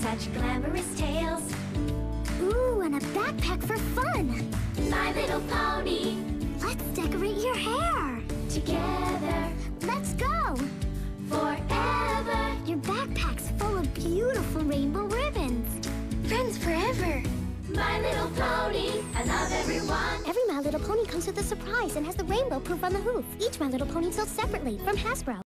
such glamorous tails. Ooh, and a backpack for fun. My Little Pony, Let's decorate your hair. together Let's go. forever. Your backpack's full of beautiful rainbow ribbons. Friends forever. My Little Pony, I love everyone. Every My Little Pony comes with a surprise and has the rainbow proof on the hoof. Each My Little Pony sold separately from Hasbro.